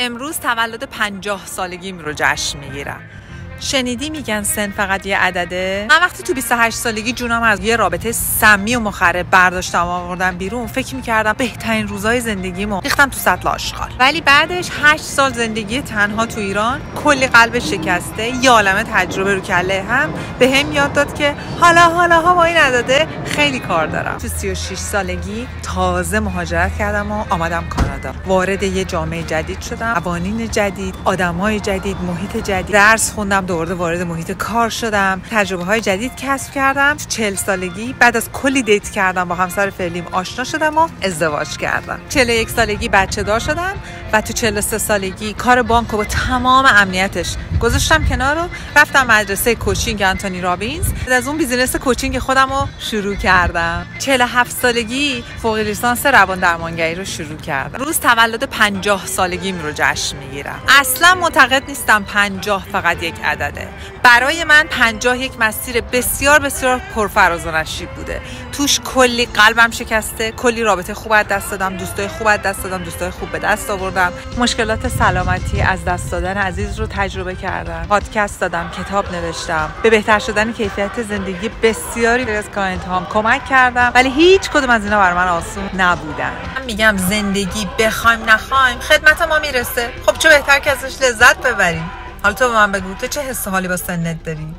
امروز تولد پنجاه سالگیم رو جشن می‌گیرم. شنیدی میگن سن فقط یه عدده؟ من وقتی تو 28 سالگی جونم از یه رابطه سمی و مخرب برداشتم آوردم بیرون فکر می‌کردم بهترین روزای زندگیمو ریختم تو سطل آشغال. ولی بعدش 8 سال زندگی تنها تو ایران کلی قلب شکسته یه عالمه تجربه رو کله هم به هم یاد داد که حالا حالا ها با این عدده خیلی کار دارم. تو 36 سالگی تازه مهاجرت کردم و آمدم کانادا. وارد یه جامعه جدید شدم قوانین جدید آدمای جدید محیط جدید. درس خوندم دوباره وارد محیط کار شدم. تجربه های جدید کسب کردم. چل سالگی بعد از کلی دیت کردم با همسر فعلیم آشنا شدم و ازدواج کردم. چهل و یک سالگی بچه دار شدم و تو 43 سالگی کار بانک با تمام امنیتش گذاشتم کنار و رفتم مدرسه coaching آنتونی رابینز. از اون business coaching خودم رو شروع کردم. 47 سالگی فوق لیسانس روان درمانگری رو شروع کردم. روز تولد 50 سالگیم رو جشن می‌گیرم. اصلا معتقد نیستم 50 فقط یک عدده. برای من 50 یک مسیر بسیار بسیار پرفراز و نشیب بوده. توش کلی قلبم شکسته کلی رابطه خوب از دست دادم دوستای خوب از دست دادم دوستای خوب به دست آوردم. مشکلات سلامتی از دست دادن عزیز رو تجربه کردم پادکست دادم کتاب نوشتم. به بهتر شدن کیفیت زندگی بسیاری از client هام کمک کردم. ولی هیچ کدوم از اینا برای من آسون نبودن. من میگم زندگی بخوایم نخوایم خدمت ما می‌رسه. خب چه بهتر که ازش لذت ببریم. حالا تو به من بگو تو چه حس و حالی با سنت داری؟